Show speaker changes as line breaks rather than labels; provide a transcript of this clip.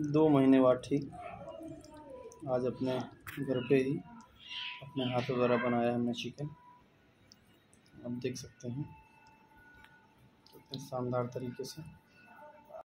दो महीने बाद ठीक। आज अपने घर पे ही अपने हाथों द्वारा बनाया हमने चिकन आप देख सकते हैं। कितने शानदार तरीके से।